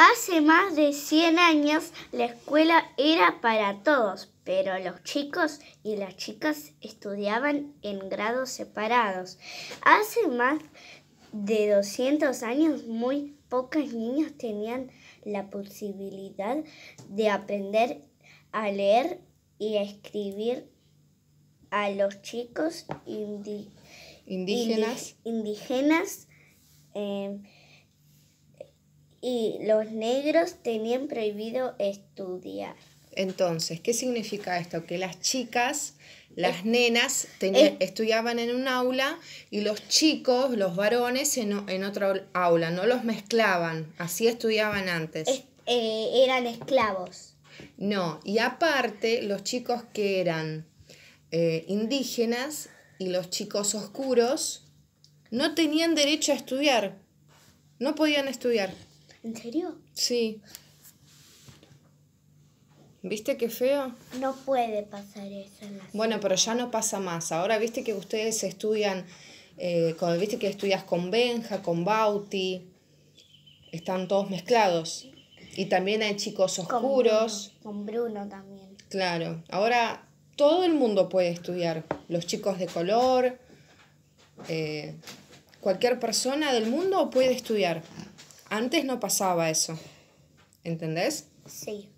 Hace más de 100 años la escuela era para todos, pero los chicos y las chicas estudiaban en grados separados. Hace más de 200 años muy pocos niños tenían la posibilidad de aprender a leer y a escribir a los chicos indígenas, indígenas eh, y los negros tenían prohibido estudiar. Entonces, ¿qué significa esto? Que las chicas, las nenas, estudiaban en un aula y los chicos, los varones, en, en otra aula, no los mezclaban, así estudiaban antes. Eh, eran esclavos. No, y aparte, los chicos que eran eh, indígenas y los chicos oscuros no tenían derecho a estudiar, no podían estudiar. ¿En serio? Sí. ¿Viste qué feo? No puede pasar eso en la Bueno, pero ya no pasa más. Ahora viste que ustedes estudian, eh, viste que estudias con Benja, con Bauti, están todos mezclados. Y también hay chicos oscuros. Con Bruno, también. Claro. Ahora todo el mundo puede estudiar. Los chicos de color, eh, cualquier persona del mundo puede estudiar. Antes no pasaba eso. ¿Entendés? Sí.